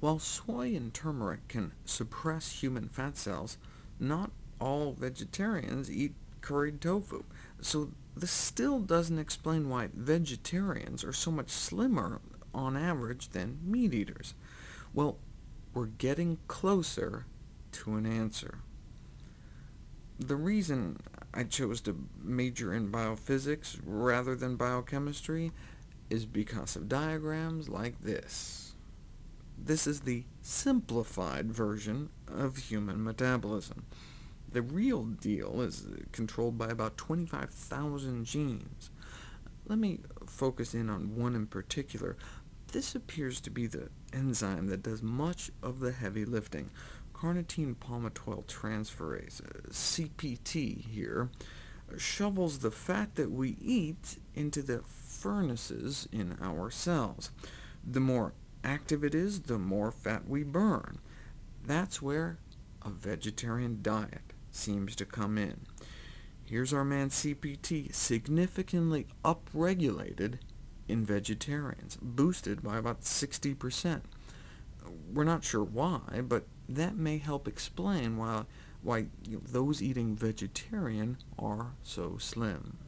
While soy and turmeric can suppress human fat cells, not all vegetarians eat curried tofu, so this still doesn't explain why vegetarians are so much slimmer on average than meat eaters. Well, we're getting closer to an answer. The reason I chose to major in biophysics rather than biochemistry is because of diagrams like this. This is the simplified version of human metabolism. The real deal is controlled by about 25,000 genes. Let me focus in on one in particular. This appears to be the enzyme that does much of the heavy lifting. Carnitine palmitoyl transferase, CPT here, shovels the fat that we eat into the furnaces in our cells. The more active it is, the more fat we burn. That's where a vegetarian diet seems to come in. Here's our man CPT, significantly upregulated in vegetarians, boosted by about 60%. We're not sure why, but that may help explain why, why those eating vegetarian are so slim.